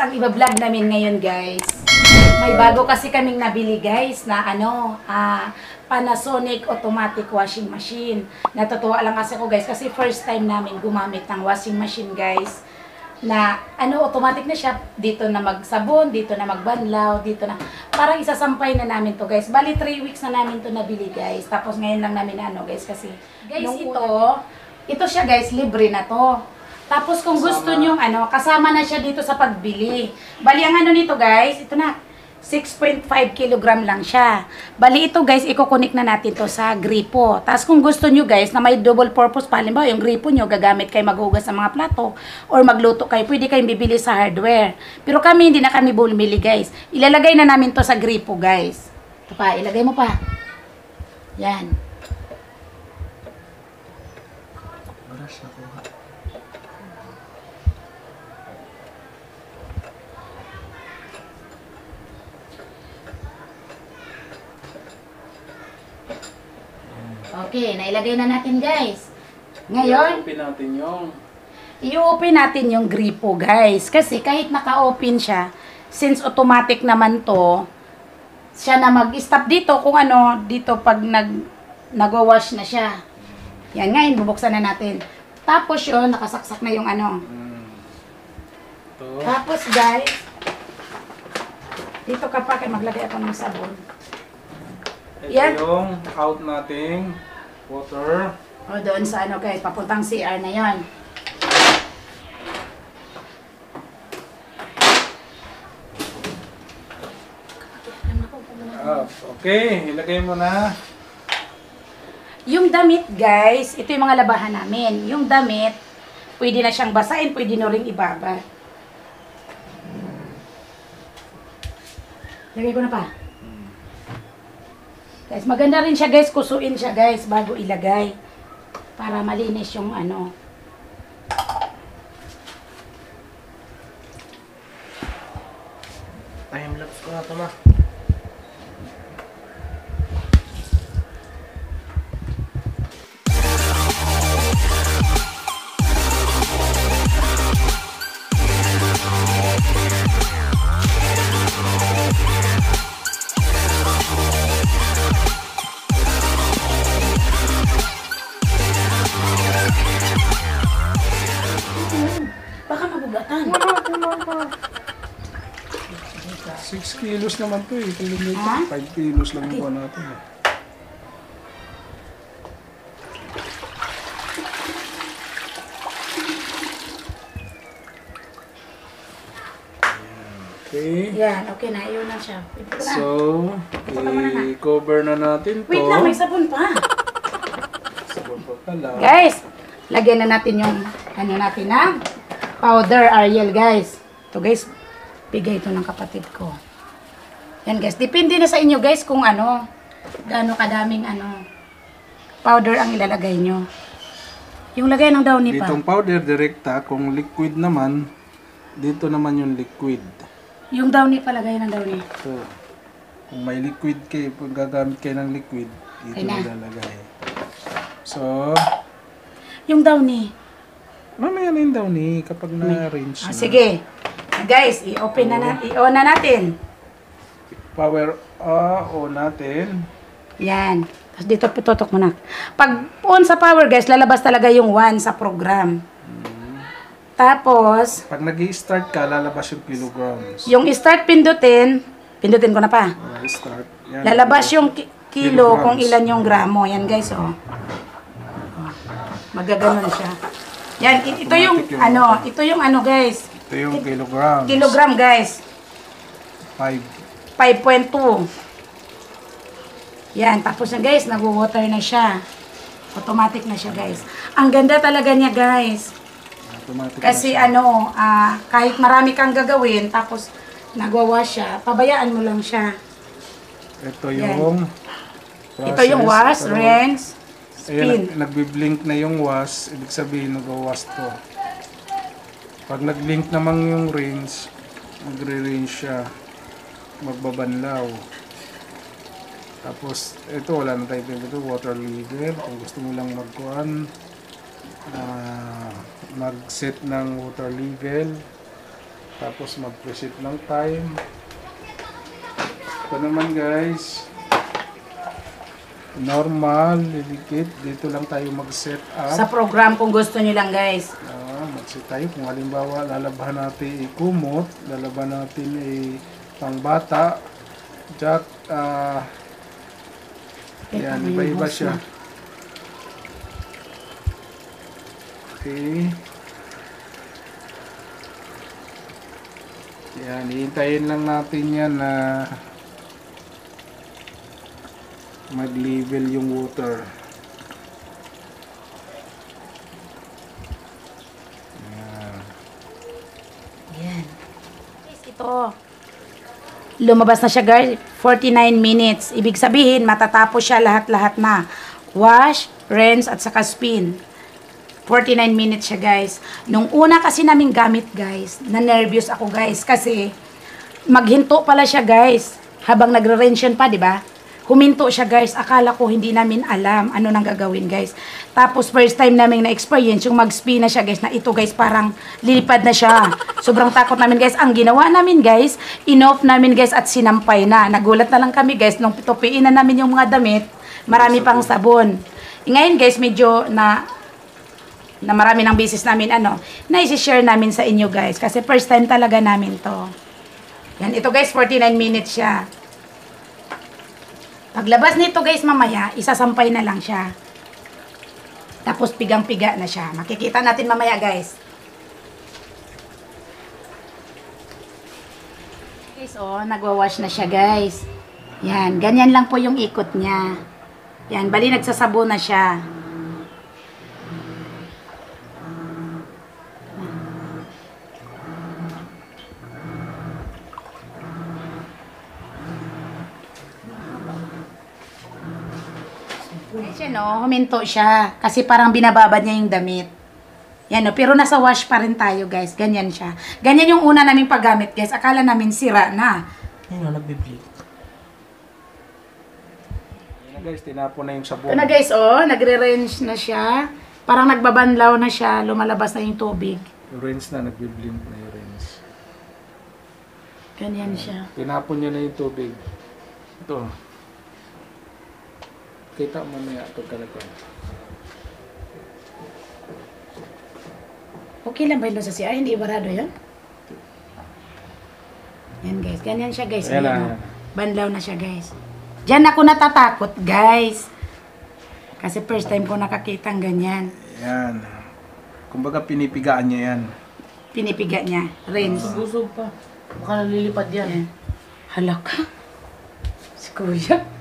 ang iba-vlog namin ngayon guys. May bago kasi kaming nabili guys na ano, ah, Panasonic automatic washing machine. Natutuwa lang kasi ako guys kasi first time namin gumamit ng washing machine guys. Na ano, automatic na siya. Dito na magsabon, dito na magbanlaw, dito na. Parang isasampay na namin to guys. Bali 3 weeks na namin to nabili guys. Tapos ngayon lang namin ano guys kasi. Guys, ito, ito siya guys, libre na to. Tapos kung gusto nyo, ano, kasama na siya dito sa pagbili. Bali, ang ano nito guys, ito na, 6.5 kilogram lang siya. Bali, ito guys, ikukunik na natin to sa gripo. Tapos kung gusto nyo guys, na may double purpose, palimbawa yung gripo nyo, gagamit kayo maghugas ng mga plato, or magluto kayo, pwede kayong bibili sa hardware. Pero kami, hindi na kami bumili guys. Ilalagay na namin to sa gripo guys. Ito pa, ilagay mo pa. Yan. Okay, nailagay na natin guys. Ngayon, Open natin yung i-open natin yung gripo guys. Kasi kahit naka-open siya, since automatic naman to, siya na mag-stop dito kung ano, dito pag nag nagwa-wash na siya. Yan ngayon, bubuksan na natin. Tapos yun, nakasaksak na yung ano. mm, ito. Tapos guys, dito ka pa, kaya maglagay ako ng sabon. Ito Yan. yung out nating water. O doon sa ano guys, papuntang CR na yon. Ah, okay, ilagay mo na. Yung damit, guys, ito yung mga labahan namin. Yung damit, pwede na siyang basahin, pwede na rin ibaba. Lagay ko na pa. Guys, maganda rin siya, guys. Kusuin siya, guys, bago ilagay. Para malinis yung ano. Time lapse ko na ito ma. Naman to eh. Kilometer. Ha? 5 kilos lang yung buwan natin eh. Okay. Yan, okay na. Iyon na siya. Na. So, i-cover na natin to. Wait lang, may sabon pa. Sabon pa pala. Guys, lagyan na natin yung ano natin na powder Ariel guys. Ito guys, bigay ito ng kapatid ko. Yan guys, depende na sa inyo guys kung ano, gaano kadaming ano, powder ang ilalagay nyo. Yung lagay ng downy pa. Ditong powder direkta, kung liquid naman, dito naman yung liquid. Yung downy pa lagay ng downy. So, kung may liquid kayo, kung gagamit kayo ng liquid, dito na. nilalagay. So, Yung downy. mamaya na yun daw ni kapag na-arrange Ah, na. sige. Guys, i-open na natin. I-on na natin. Power uh, on natin. Yan. Tapos dito tutok mo na. Pag on sa power guys, lalabas talaga yung 1 sa program. Tapos, Pag nag start ka, lalabas yung kilograms. yung start pindutin, pindutin ko na pa. Uh, start. Yan. Lalabas yung ki- kilo Kilograms. kung ilan yung gramo. Yan guys, oh. Oh. Magaganon siya. Yan, i- ito yung, Automatic yung ano, ito yung ano guys. Ito yung kilograms. Kilogram guys. 5. 5.2. Yan, tapos na guys, nag-water na siya. Automatic na siya guys. Ang ganda talaga niya guys. Automatic Kasi ano, ah, kahit marami kang gagawin, tapos nagwawash siya, pabayaan mo lang siya. Ito Yan. yung Ito yung wash, Ito- rinse, Ayan, spin. nag- nagbi-blink na yung wash, ibig sabihin nag-wash to. Pag nag-blink naman yung rinse, magre-rinse siya. Magbabanlaw. Tapos, ito wala na tayo dito, water level. Kung gusto mo lang magkuhan, ah, mag-set ng water level. Tapos mag-preset ng time. Ito naman guys. Normal, didikit. Dito lang tayo mag-set up. Sa program kung gusto nyo lang guys. Ah, mag-set tayo. Kung halimbawa, lalabahan natin i-kumot, lalaban natin i pangbata, jack, ah, yan, iba-iba siya. Okay. Yan, hihintayin lang natin yan na mag-level yung water. Yan. Yan. Guys, ito. Lumabas na siya guys, 49 minutes. Ibig sabihin, matatapos siya lahat-lahat na. Wash, rinse, at saka spin. 49 minutes siya guys. Nung una kasi namin gamit guys, na-nervous ako guys kasi maghinto pala siya guys habang nagre-rinse pa, di ba? Huminto siya guys. Akala ko hindi namin alam ano nang gagawin guys. Tapos first time namin na-experience yung mag-spin na siya guys na ito guys parang lilipad na siya. Sobrang takot namin guys. Ang ginawa namin guys, in-off namin guys at sinampay na. Nagulat na lang kami guys nung tupiin na namin yung mga damit. Marami pang sabon. Ngayon guys medyo na na marami ng business namin ano, na share namin sa inyo guys. Kasi first time talaga namin to. Yan, ito guys, 49 minutes siya. Paglabas nito guys mamaya, isasampay na lang siya. Tapos pigang-piga na siya. Makikita natin mamaya guys. Guys, oh, nagwa-wash na siya guys. Yan, ganyan lang po yung ikot niya. Yan, bali nagsasabo na siya. Yan siya, no? Huminto siya. Kasi parang binababad niya yung damit. Yan, no? Pero nasa wash pa rin tayo, guys. Ganyan siya. Ganyan yung una naming paggamit, guys. Akala namin sira na. Yun o, nagbe-bleed. Yan na guys, tinapon na yung sabon. Ito na, guys, oh. Nagre-range na siya. Parang nagbabanlaw na siya. Lumalabas na yung tubig. Yung rinse na, nagbi-blink na yung rinse. Ganyan siya. Tinapon niya na yung tubig. Ito. Kita mo na yan pagkalagay. Okay lang ba yun sa CR? Hindi ibarado yun? Yan, guys. Ganyan siya, guys. Ayan Ayan, na. oh. Banlaw na siya, guys. Diyan ako natatakot, guys. Kasi first time ko nakakita ng ganyan. Yan. Kumbaga pinipigaan niya yan. Pinipiga niya. Rinse. Busog pa. Baka nalilipad yan. Yan. Halaka. Si Kuya.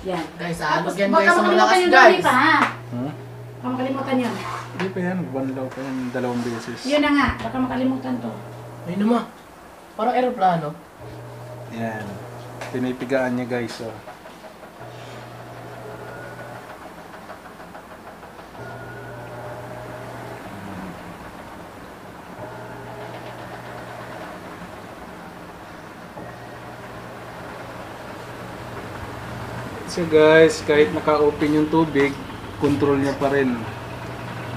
Yan. Guys, aalog yan Baka guys sa makalimutan malakas yung guys. dami pa, ha? Hmm? Baka makalimutan yun. Hindi pa yan. Banlaw pa yan. Dalawang beses. Yun na nga. Baka makalimutan to. Ay naman. Parang aeroplano. Yan. Pinipigaan niya guys. Oh. So guys, kahit naka-open yung tubig, control niya pa rin.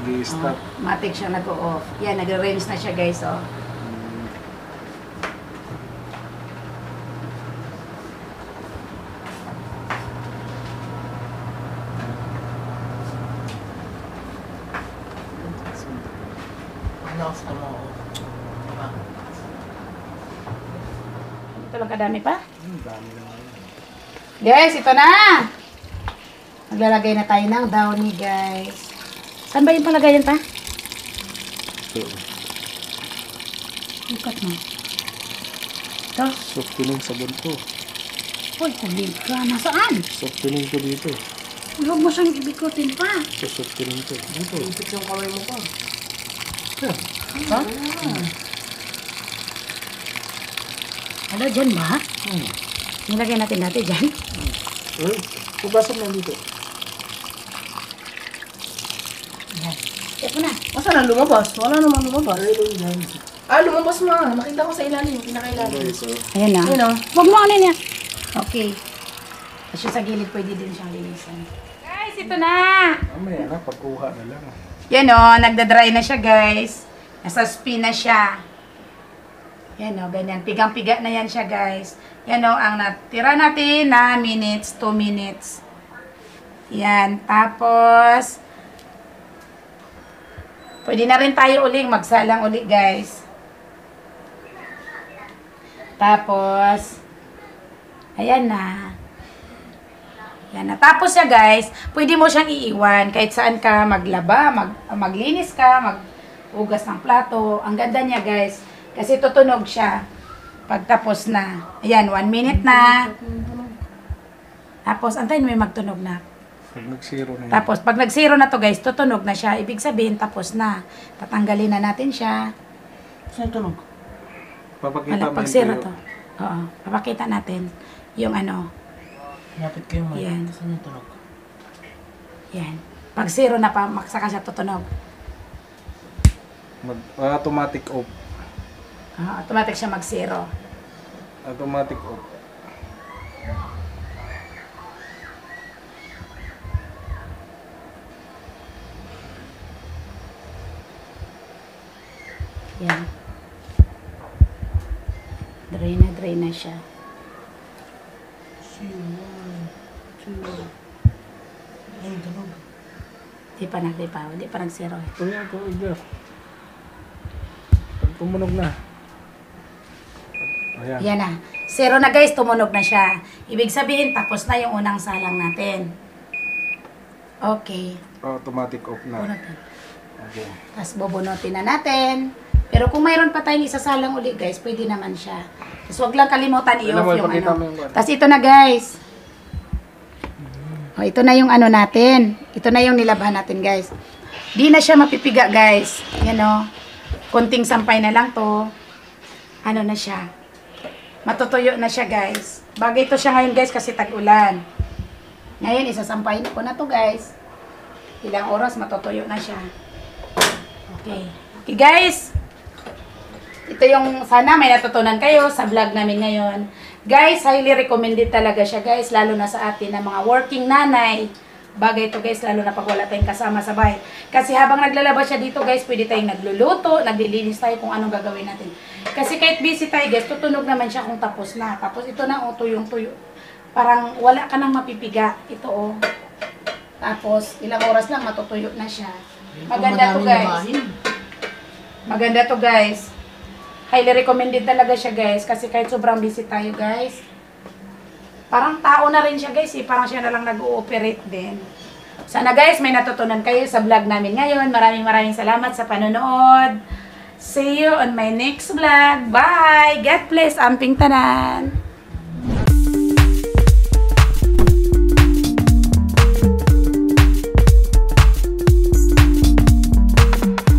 Di-stop. Matik siya nag-off. Yan, nag-rinse na siya, guys, oh. Diba? Ito lang kadami pa. Ang dami naman. Guys, ito na! Maglalagay na tayo ng downy, guys. Saan ba yung palagayan pa? So, Ikat mo. Ito. softening sabon to. Uy, kulig ka. Nasaan? Softening ko dito. Huwag mo siyang ibikutin pa. So, softening to. Dito. Ipit yung kamay mo pa. Ha? Hello, dyan ba? Hmm. Nilagay natin natin dyan. Uy, pubasan lang dito. Yan. Ito na. Masa na lumabas? Wala naman lumabas. Ah, lumabas ma. Nakita ko sa ilalim. Pinakailalim. Ayan na. Ayun o. Huwag mo ano niya. Okay. Kasi sa gilid pwede din siyang linisan. Guys, ito na! mamaya na, pagkuha na lang. Yan o, nagda-dry na siya guys. Nasa spin na siya. Yan o, ganyan. Pigang-piga na yan siya, guys. Yan o, ang natira natin na minutes, 2 minutes. Yan. Tapos, pwede na rin tayo uling magsalang uli, guys. Tapos, ayan na. Yan na. Tapos siya, guys, pwede mo siyang iiwan kahit saan ka maglaba, mag, maglinis ka, maghugas ng plato. Ang ganda niya, guys. Kasi tutunog siya pagtapos na. Ayan, one minute na. Tapos, antayin mo yung magtunog na. Pag nag-zero na yun. Tapos, pag nag-zero na to guys, tutunog na siya. Ibig sabihin, tapos na. Tatanggalin na natin siya. Saan tunog? Papakita Wala, mo pag yung zero to. Oo, papakita natin yung ano, Lapit kayo mo. Yan. Saan yung tunog? yan. Pag zero na pa, saka siya tutunog. Mag, automatic off. Ah, automatic siya mag-zero. Automatic off. Yan. Dry na, dry na siya. Di pa nag, di pa, di pa nag-zero. eh. Tuyo, Jeff. Pag tumunog na. Ayan. Yan na. Zero na guys, tumunog na siya. Ibig sabihin, tapos na yung unang salang natin. Okay. Automatic off na. Bunutin. Okay. Tapos bubunutin na natin. Pero kung mayroon pa tayong isasalang uli guys, pwede naman siya. Tapos wag lang kalimutan i-off yung ano. yung ano. Tapos ito na guys. O, ito na yung ano natin. Ito na yung nilabhan natin guys. Di na siya mapipiga guys. Yan o. Kunting sampay na lang to. Ano na siya. Matutuyo na siya guys. Bagay to siya ngayon guys kasi tag-ulan. Ngayon isasampayin ko na to guys. Ilang oras matutuyo na siya. Okay. Okay guys. Ito yung sana may natutunan kayo sa vlog namin ngayon. Guys, highly recommended talaga siya guys. Lalo na sa atin na mga working nanay. Bagay to guys, lalo na pag wala tayong kasama sa bahay. Kasi habang naglalaba siya dito guys, pwede tayong nagluluto, naglilinis tayo kung anong gagawin natin. Kasi kahit busy tayo guys, tutunog naman siya kung tapos na. Tapos ito na, oh, tuyong tuyo. Parang wala ka nang mapipiga. Ito oh. Tapos, ilang oras lang matutuyo na siya. Maganda to guys. Maganda to guys. Highly recommended talaga siya guys. Kasi kahit sobrang busy tayo guys. Parang tao na rin siya guys eh. Parang siya na lang nag-ooperate din. Sana guys may natutunan kayo sa vlog namin ngayon. Maraming maraming salamat sa panonood. See you on my next vlog. Bye! God bless. Amping tanan.